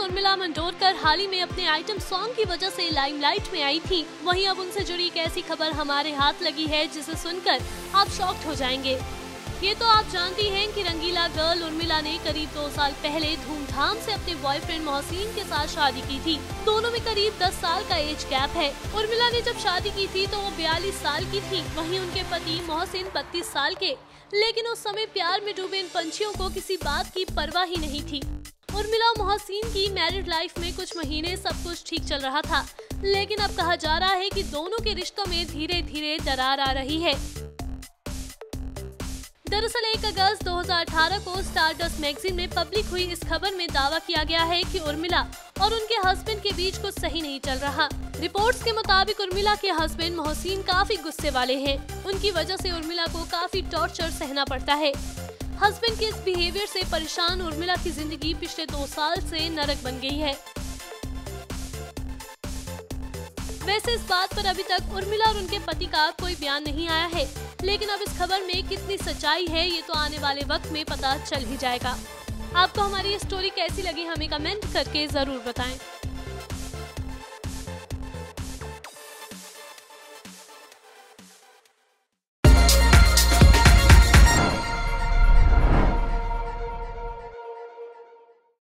उर्मिला मंडोरकर हाल ही में अपने आइटम सॉन्ग की वजह से लाइमलाइट में आई थी। वहीं अब उनसे जुड़ी एक ऐसी खबर हमारे हाथ लगी है, जिसे सुनकर आप शॉक्ड हो जाएँगे। ये तो आप जानती हैं कि रंगीला गर्ल उर्मिला ने करीब दो साल पहले धूमधाम से अपने बॉयफ्रेंड मोहसिन के साथ शादी की थी। दोनों में करीब 10 साल का एज गैप है। उर्मिला ने जब शादी की थी तो वो बयालीस साल की थी। वहीं उनके पति मोहसिन बत्तीस साल के। लेकिन उस समय प्यार में डूबे इन पंछियों को किसी बात की परवाह ही नहीं थी। उर्मिला मोहसिन की मैरिड लाइफ में कुछ महीने सब कुछ ठीक चल रहा था। लेकिन अब कहा जा रहा है कि दोनों के रिश्तों में धीरे धीरे दरार आ रही है। दरअसल एक अगस्त 2018 को स्टारडस्ट मैगजीन में पब्लिक हुई इस खबर में दावा किया गया है कि उर्मिला और उनके हस्बैंड के बीच कुछ सही नहीं चल रहा। रिपोर्ट्स के मुताबिक उर्मिला के हस्बैंड मोहसिन काफ़ी गुस्से वाले हैं। उनकी वजह से उर्मिला को काफ़ी टॉर्चर सहना पड़ता है। हस्बैंड के इस बिहेवियर से परेशान उर्मिला की ज़िंदगी पिछले दो साल से नरक बन गई है। वैसे इस बात पर अभी तक उर्मिला और उनके पति का कोई बयान नहीं आया है, लेकिन अब इस खबर में कितनी सच्चाई है, ये तो आने वाले वक्त में पता चल ही जाएगा। आपको हमारी ये स्टोरी कैसी लगी हमें कमेंट करके ज़रूर बताएँ।